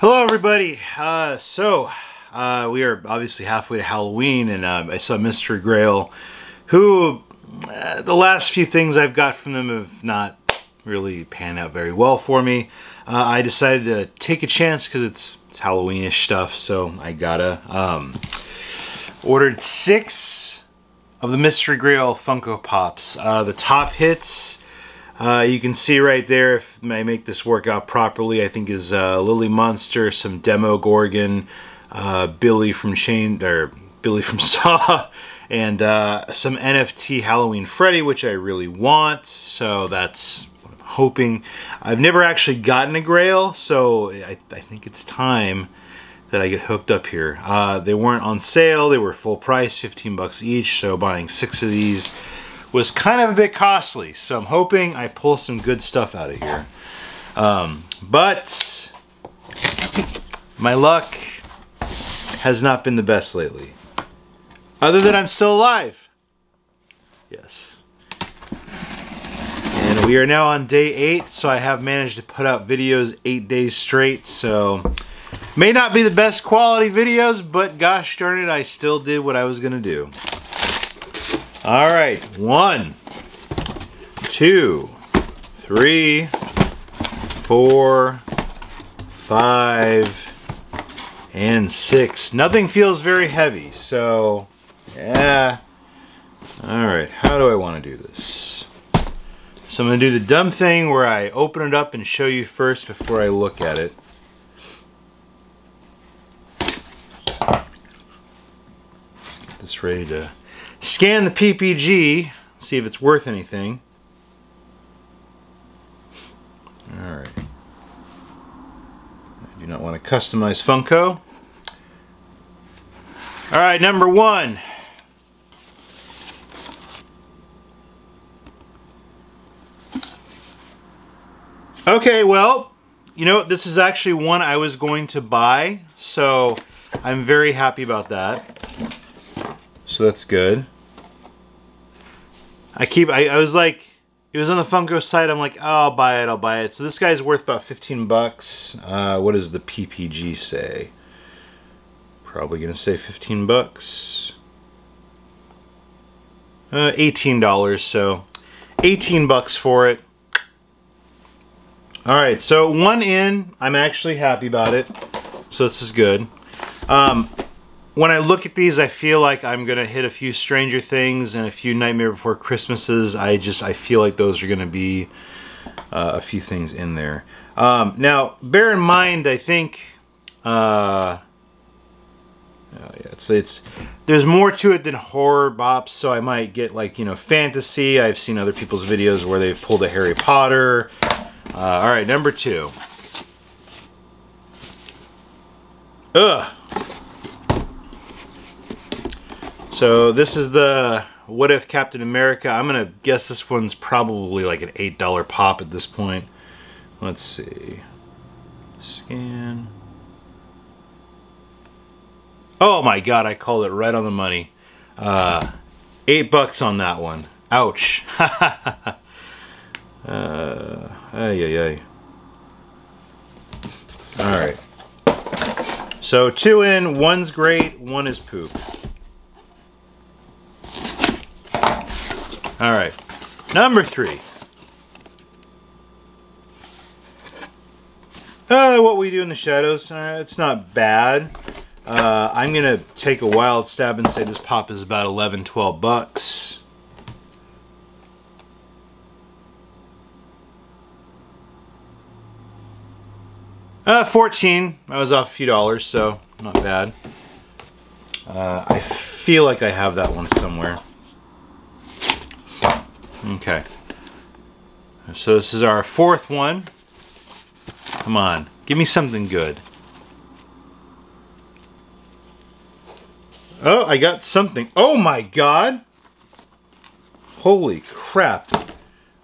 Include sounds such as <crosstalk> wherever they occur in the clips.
Hello everybody. Uh, so, uh, we are obviously halfway to Halloween and um, I saw Mystery Grail, who uh, the last few things I've got from them have not really pan out very well for me. Uh, I decided to take a chance because it's, it's Halloweenish stuff, so I gotta. Um, ordered six of the Mystery Grail Funko Pops. Uh, the top hits uh, you can see right there, if I make this work out properly, I think is uh, Lily Munster, some Demogorgon, uh, Billy from Shane, or Billy from <laughs> Saw, and uh, some NFT Halloween Freddy, which I really want. So that's hoping. I've never actually gotten a Grail, so I, I think it's time that I get hooked up here. Uh, they weren't on sale; they were full price, 15 bucks each. So buying six of these was kind of a bit costly. So I'm hoping I pull some good stuff out of here. Um, but my luck has not been the best lately. Other than I'm still alive. Yes. We are now on day eight, so I have managed to put out videos eight days straight, so may not be the best quality videos, but gosh darn it, I still did what I was gonna do. All right, one, two, three, four, five, and six. Nothing feels very heavy, so yeah. All right, how do I want to do this? So I'm going to do the dumb thing where I open it up and show you first before I look at it. Let's get this ready to Scan the PPG, see if it's worth anything. Alright. I do not want to customize Funko. Alright, number one. Okay, well, you know, this is actually one I was going to buy, so I'm very happy about that so that's good. I keep, I, I was like, it was on the Funko site, I'm like, oh, I'll buy it, I'll buy it. So this guy's worth about 15 bucks. Uh, what does the PPG say? Probably gonna say 15 bucks. Uh, $18, so 18 bucks for it. Alright, so one in, I'm actually happy about it. So this is good. Um, when I look at these, I feel like I'm gonna hit a few Stranger Things and a few Nightmare Before Christmases. I just I feel like those are gonna be uh, a few things in there. Um, now, bear in mind, I think. Uh, oh yeah, it's it's there's more to it than horror bops, so I might get like you know fantasy. I've seen other people's videos where they've pulled a Harry Potter. Uh, all right, number two. Ugh. So this is the What If Captain America. I'm going to guess this one's probably like an $8 pop at this point. Let's see. Scan. Oh my god, I called it right on the money. Uh, eight bucks on that one. Ouch. <laughs> uh, ay, ay, ay. Alright. So two in, one's great, one is poop. All right, number three. Uh, what we do in the shadows, uh, it's not bad. Uh, I'm gonna take a wild stab and say this pop is about 11, 12 bucks. Uh, 14. I was off a few dollars, so not bad. Uh, I feel like I have that one somewhere. Okay. So this is our fourth one. Come on, give me something good. Oh, I got something. Oh my god! Holy crap.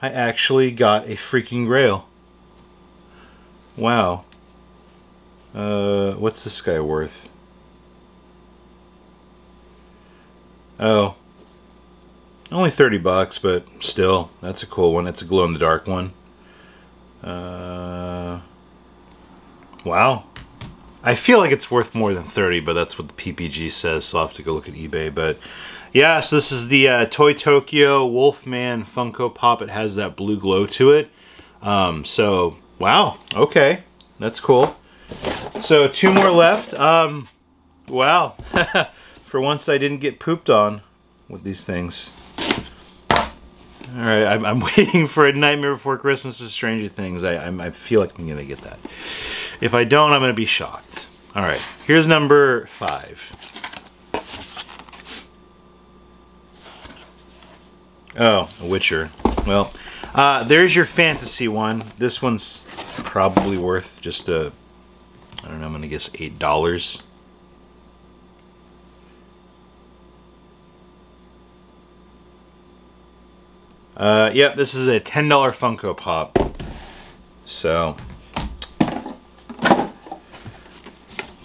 I actually got a freaking grail. Wow. Uh, what's this guy worth? Oh. Only 30 bucks, but still, that's a cool one. It's a glow-in-the-dark one. Uh, wow. I feel like it's worth more than 30, but that's what the PPG says, so I'll have to go look at eBay. But yeah, so this is the uh, Toy Tokyo Wolfman Funko Pop. It has that blue glow to it. Um, so, wow, okay, that's cool. So two more left. Um, wow, <laughs> for once I didn't get pooped on with these things. All right, I'm, I'm <laughs> waiting for a Nightmare Before Christmas of Stranger Things. I, I'm, I feel like I'm gonna get that. If I don't, I'm gonna be shocked. All right, here's number five. Oh, a Witcher. Well, uh, there's your fantasy one. This one's probably worth just a, I don't know, I'm gonna guess eight dollars. Uh, yep, this is a $10 Funko Pop. So.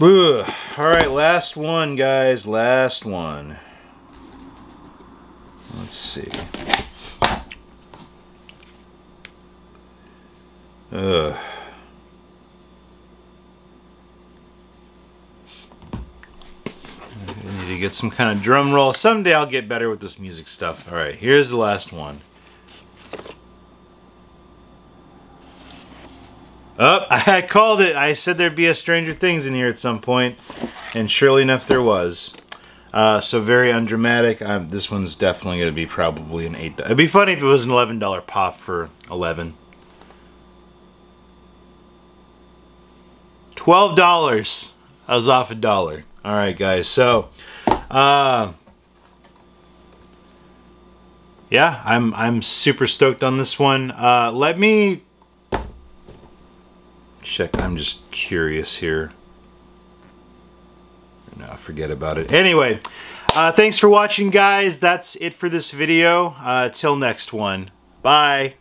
Alright, last one, guys. Last one. Let's see. Ugh. Get some kind of drum roll. Someday I'll get better with this music stuff. Alright, here's the last one. Oh, <laughs> I called it. I said there'd be a Stranger Things in here at some point, and surely enough, there was. Uh, so very undramatic. Um, this one's definitely going to be probably an eight. It'd be funny if it was an eleven dollar pop for eleven. Twelve dollars. I was off a dollar. All right, guys. So, uh, yeah, I'm I'm super stoked on this one. Uh, let me check. I'm just curious here. No, forget about it. Anyway, uh, thanks for watching, guys. That's it for this video. Uh, till next one. Bye.